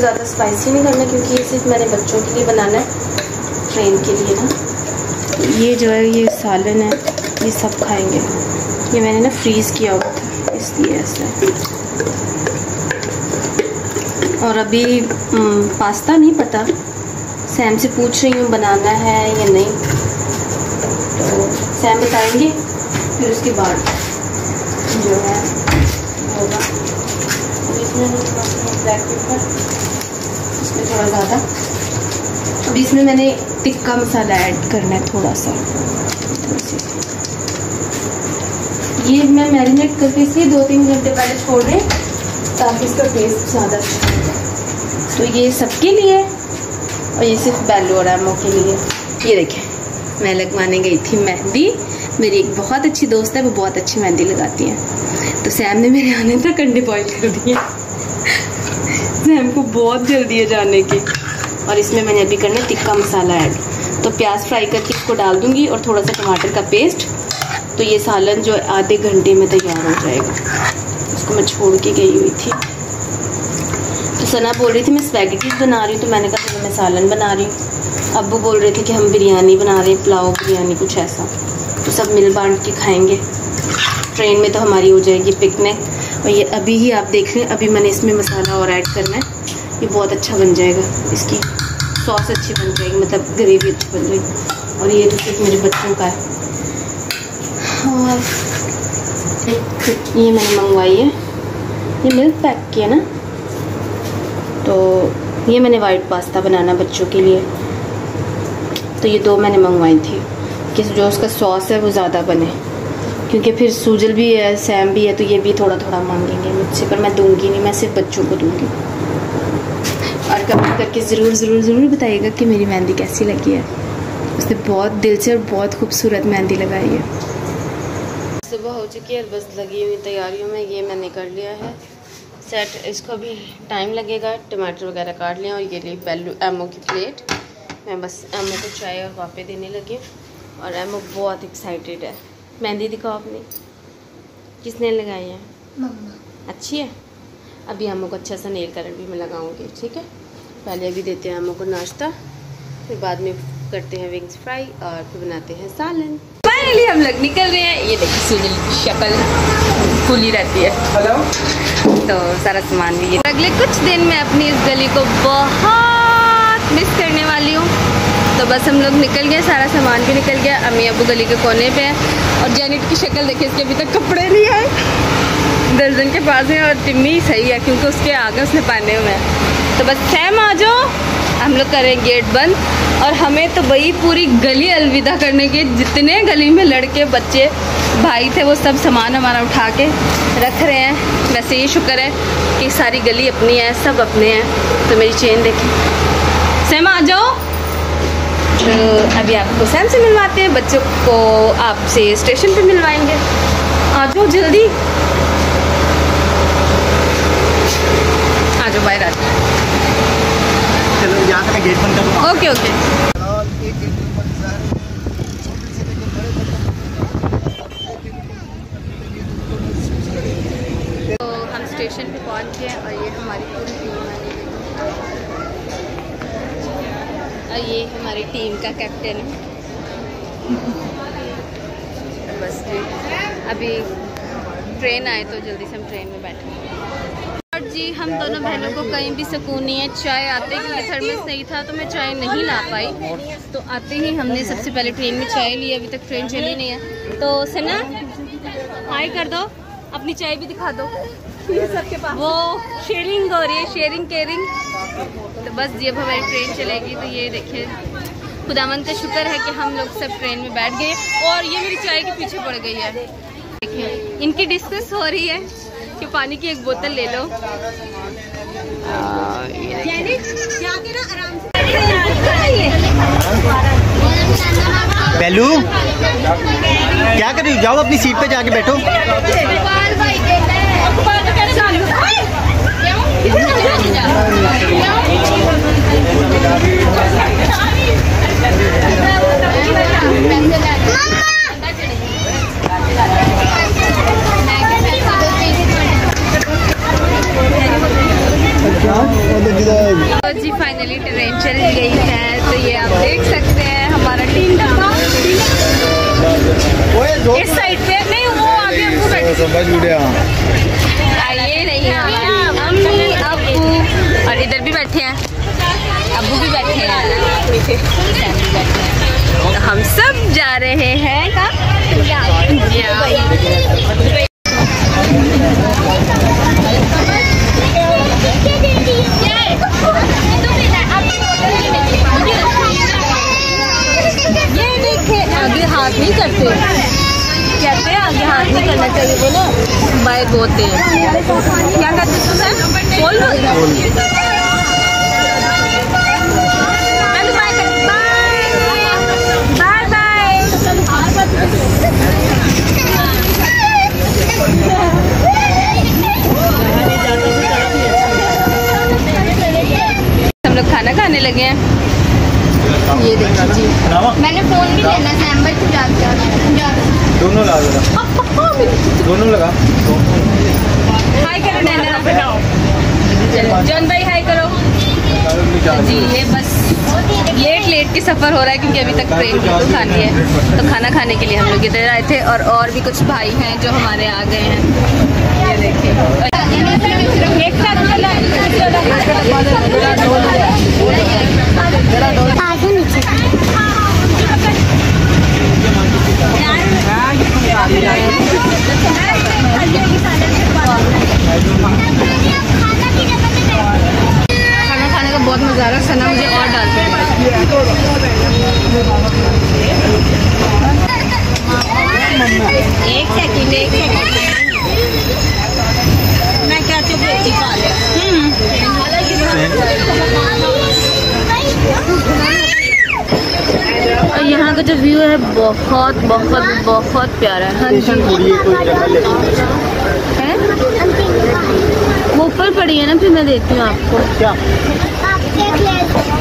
Spicy नहीं करना क्योंकि ये सिर्फ़ मैंने बच्चों के लिए बनाना है ट्रेन के लिए ना। ये जो है, ये सालन है, ये सब खाएँगे। ये मैंने ना फ्रीज़ किया हुआ था, इसलिए ऐसा और अभी पास्ता नहीं पता। सैम से पूछ रही हूँ, बनाना है या नहीं। तो सैम बताएँगे, फिर उसके बाद जो है होगा। इसमें ब्लैक पेपर इसमें थोड़ा ज़्यादा। अभी इसमें मैंने टिक्का मसाला ऐड करना है थोड़ा सा। ये मैं मैरिनेट करके इसलिए दो तीन घंटे पहले छोड़ दें ताकि इसका टेस्ट ज़्यादा अच्छा तो ये सबके लिए और ये सिर्फ़ बैलो और एमओ के लिए ये देखें। मैं लगवाने गई थी मेहंदी मेरी एक बहुत अच्छी दोस्त है, वो बहुत अच्छी मेहंदी लगाती है। तो सैम ने मेरे आने तक अंडे बॉयल कर दिए सैम को बहुत जल्दी है जाने की। और इसमें मैंने अभी करना टिक्का मसाला ऐड। तो प्याज फ्राई करके इसको डाल दूँगी और थोड़ा सा टमाटर का पेस्ट। तो ये सालन जो आधे घंटे में तैयार हो जाएगा। उसको मैं छोड़ के गई हुई थी। तो सना बोल रही थी, मैं स्पैगेटीज बना रही हूँ। तो मैंने कहा मैं सालन बना रही हूँ। अब बोल रहे थे कि हम बिरयानी बना रहे हैं, पुलाव, बिरयानी, कुछ ऐसा। तो सब मिल बांट के खाएँगे। ट्रेन में तो हमारी हो जाएगी पिकनिक और ये अभी ही आप देख रहे हैं अभी मैंने इसमें मसाला और ऐड करना है। ये बहुत अच्छा बन जाएगा। इसकी सॉस अच्छी बन जाएगी मतलब ग्रेवी अच्छी बन जाएगी। और ये तो सिर्फ़ मेरे बच्चों का है। और ये मैंने मंगवाई है। ये मिल्क पैक की है ना? तो ये मैंने वाइट पास्ता बनाना बच्चों के लिए। तो ये दो मैंने मंगवाई थी कि जो उसका सॉस है वो ज़्यादा बने। क्योंकि फिर सूजल भी है, सैम भी है तो ये भी थोड़ा थोड़ा मांगेंगे मुझसे, पर मैं दूँगी नहीं, मैं सिर्फ़ बच्चों को दूँगी। और कमेंट करके ज़रूर ज़रूर ज़रूर बताइएगा कि मेरी मेहंदी कैसी लगी है। उसने बहुत दिल से और बहुत खूबसूरत मेहंदी लगाई है। सुबह हो चुकी है, बस लगी हुई तैयारियों में, ये मैंने कर लिया है। सेट, इसको भी टाइम लगेगा, टमाटर वगैरह काट लिया और ये ली पहलू एमओ की प्लेट। मैं बस एमओ को चाय और वापे देने लगी हूँ और एमओ बहुत एक्साइटेड है। मेहंदी दिखाओ अपनी। किसने लगाई है? मम्मा। अच्छी है? अभी एमओ को अच्छा सा नेल कलर भी मैं लगाऊँगी ठीक है? पहले अभी देते हैं हमों को नाश्ता फिर बाद में करते हैं विंग्स फ्राई और फिर बनाते हैं सालन। फाइनली हम लोग निकल रहे हैं। ये देखिए सुनील की शक्ल खुली रहती है। हेलो तो सारा सामान भी ये अगले कुछ दिन में अपनी इस गली को बहुत मिस करने वाली हूँ। तो बस हम लोग निकल गए, सारा सामान भी निकल गया। अम्मी अबू गली के कोने पे है। और जेनिट की शक्ल देखिए, इसके अभी तक कपड़े नहीं आए। दर्जन के पास है और टिम्मी सही है, क्योंकि उसके आगे उसने पहने हुए हैं। तो बस सैम आ जाओ। हम लोग करें गेट बंद। और हमें तो वही पूरी गली अलविदा करने के, जितने गली में लड़के, बच्चे, भाई थे, वो सब सामान हमारा उठा के रख रहे हैं। वैसे ये शुक्र है कि सारी गली अपनी है, सब अपने हैं। तो मेरी चेन देखें सैम आ जाओ। तो अभी आपको सैम से मिलवाते हैं बच्चों को आपसे स्टेशन पे मिलवाएँगे। आ जाओ जल्दी। आ जाओ बाय आ जाओ चलो यहाँ से गेट बंद करूँ ओके ओके तो हम स्टेशन पे पहुँच गए और ये हमारी पूरी टीम है और ये हमारी टीम का कैप्टन है। बस, अभी ट्रेन आए तो जल्दी से हम ट्रेन में बैठे और जी, हम दोनों बहनों को कहीं भी सुकून नहीं है, चाय आते क्योंकि में सही था तो मैं चाय नहीं ला पाई। तो आते ही हमने सबसे पहले ट्रेन में चाय ली, अभी तक ट्रेन चली नहीं है। तो सना, हाय कर दो, अपनी चाय भी दिखा दो। वो शेयरिंग हो रही है शेयरिंग केयरिंग तो बस जब हमारी ट्रेन चलेगी तो ये देखिए। खुदावन का शुक्र है कि हम लोग सब ट्रेन में बैठ गए और ये मेरी चाय के पीछे पड़ गई है। देखिए इनकी डिस्कस हो रही है कि पानी की एक बोतल ले लो। बेलू क्या कर रही हो? जाओ अपनी सीट पे जाके बैठो। जी फाइनली ट्रेन चल गई है तो ये आप देख सकते हैं हमारा टीम इस साइड पे नहीं वो आगे हमारे अम्मी अबू। और इधर भी बैठे हैं। अबू भी बैठे हैं। हैं तो हम सब जा रहे हैं कहाँ ये देखे आगे हाथ नहीं करते कहते हैं आगे हाथ नहीं करना चाहिए बोलो बोलते हैं। क्या कहते तू सर? बोल चलो बाय कर बाय बाय बाय हम लोग खाना खाने लगे हैं। ये देखिए जी। मैंने फ़ोन भी लेना है नंबर तू जा जा दोनों लगा दोनों लगा। हाय करो नैना चलो जॉन भाई हाय करो। जी ये बस। लेट लेट के सफ़र हो रहा है क्योंकि अभी तक ट्रेन बिल्कुल खानी है। तो खाना खाने के लिए हम लोग इधर आए थे और और भी कुछ भाई हैं जो हमारे आ गए हैं। ये देखिए। एक साथ आगे नीचे खाना खाने का बहुत मज़ा आ रहा है। सना मुझे और डाल के एक सेकंड एक सेकंड मैं क्या चुप रोटी खा लिया और यहाँ का जो व्यू है बहुत बहुत बहुत प्यारा है। हाँ जी है? वो ऊपर पड़ी है ना फिर मैं देती हूँ आपको। क्या?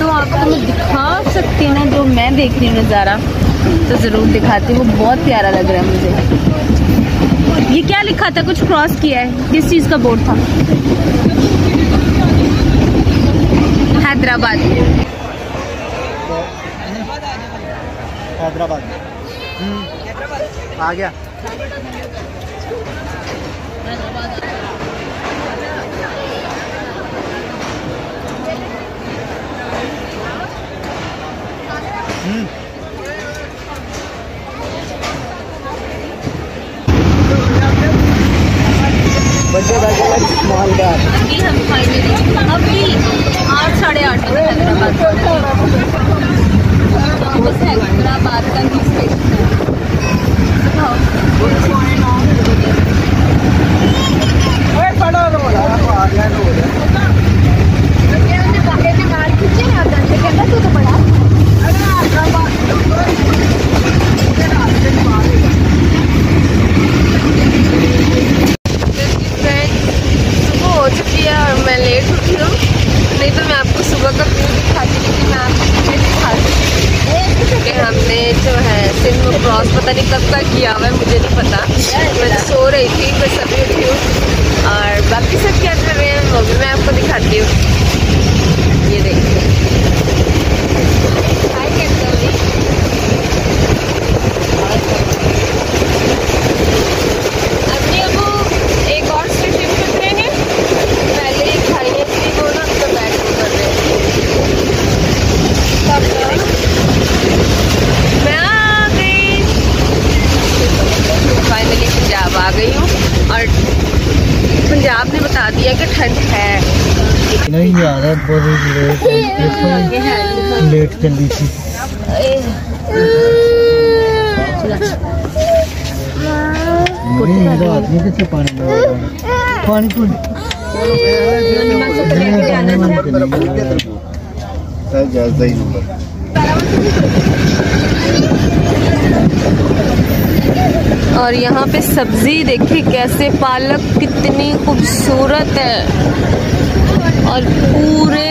तो आपको मैं दिखा सकती हूँ ना जो मैं देख रही हूँ नज़ारा तो ज़रूर दिखाती हूँ। वो बहुत प्यारा लग रहा है मुझे। ये क्या लिखा था? कुछ क्रॉस किया है। किस चीज़ का बोर्ड था? हैदराबाद। हैदराबाद। आ गया। बच्चे बैठे मालदार अभी हम फाइनली अभी आठ साढ़े आठ बजे हैदराबाद तो बस हैदराबाद का ही स्टेशन है सुबह हो चुकी है और मैं लेट उठी हूँ नहीं तो मैं आपको सुबह का व्यू दिखाती लेकिन मैं आपको ये दिखाती। कि हमने जो है सिंध क्रॉस पता नहीं कब का किया हुआ है, मुझे नहीं पता। मैं सो रही थी मैं सभी उठी हूँ और बाकी सब क्या कर रहे हैं, वो भी मैं आपको दिखाती हूँ। ये देखिए हाय कैसे हो जी? अभी अब एक और स्टेशन पे उतरे हैं पहले एक भाई है थी वो ना उस पर बैठ कर रहे हैं तब मैं आ गई फाइनली पंजाब आ गई हूँ और पंजाब ने बता दिया कि ठंड है नहीं यार बहुत लेट लेट चली थी। नहीं रात में पानी पानी और यहाँ पे सब्ज़ी देखिए कैसे, पालक कितनी खूबसूरत है। और पूरे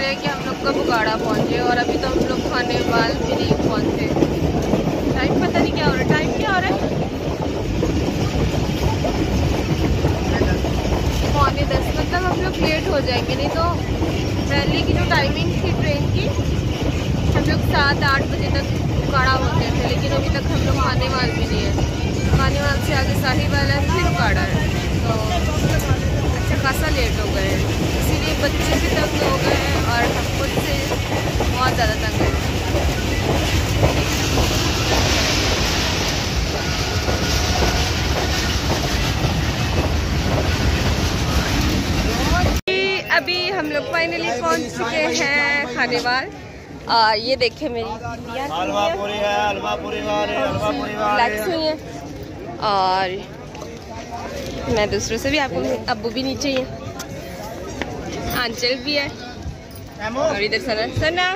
ख़त्म होने का लोग खाने वाल भी नहीं पहुँचे। टाइम पता नहीं क्या हो रहा है। टाइम क्या हो रहा है? पौने दस। मतलब हम लोग लेट हो जाएँगे, नहीं तो पहले की जो टाइमिंग थी ट्रेन की, हम लोग सात आठ बजे तक उकाड़ा होते थे, लेकिन अभी तक हम लोग खाने वाल भी नहीं है। खाने वाल से आगे साहिवाल है, फिर उकाड़ा है। तो अच्छा खासा लेट हो गए हैं। इसीलिए बच्चे भी तंग हो गए हैं और हम खुद से बहुत ज़्यादा तंग है अभी हम लोग फाइनली पहुँच चुके हैं खानेवाल। और ये देखे मेरी है हैं और मैं दूसरों से भी आपको अब्बू भी नीचे ही है। आंचल भी है। और इधर सना सना।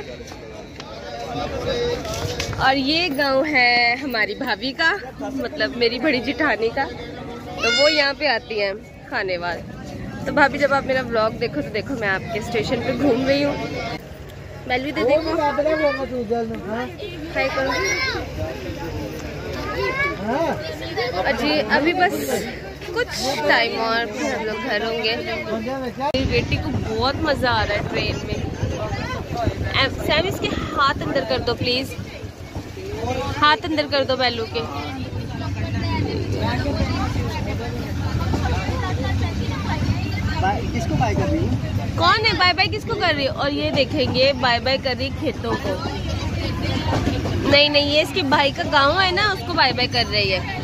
और ये गाँव है हमारी भाभी का मतलब मेरी बड़ी जिठानी का। तो वो यहाँ पे आती है खाने वाले। तो भाभी जब आप मेरा व्लॉग देखो तो देखो मैं आपके स्टेशन पे घूम रही हूँ। भी दे देखो हाय करो। अजी अभी बस कुछ टाइम और फिर हम लोग घर होंगे। मेरी बेटी को बहुत मज़ा आ रहा है ट्रेन में। सैम इसके हाथ अंदर कर दो प्लीज़ हाथ अंदर कर दो बैलू के। किसको बाय कर रही है? कौन है? बाय बाय किसको कर रही है? और ये देखेंगे बाय बाय कर रही खेतों को। नहीं नहीं ये इसके भाई का गाँव है ना उसको बाय बाय कर रही है।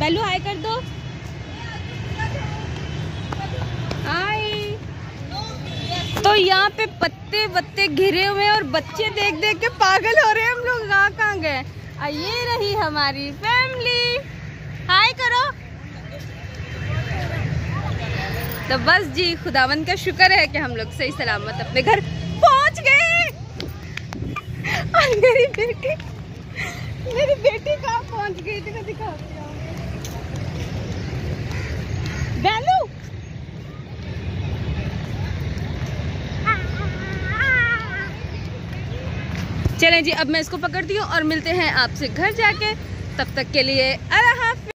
बैलू, हाय कर दो। हाय। तो यहाँ पे पत्ते वत्ते घिरे हुए हैं और बच्चे देख देख के पागल हो रहे हैं हम लोग। कहाँ कहाँ गए? आ ये रही हमारी फैमिली हाय करो। तो बस जी खुदावन का शुक्र है कि हम लोग सही सलामत अपने घर पहुँच गए। और मेरी बेटी मेरी बेटी कहाँ पहुँच गई? थी मैं दिखाती हूँ बैलू चलें जी, अब मैं इसको पकड़ती हूँ और मिलते हैं आपसे घर जाके। तब तक के लिए अल्लाह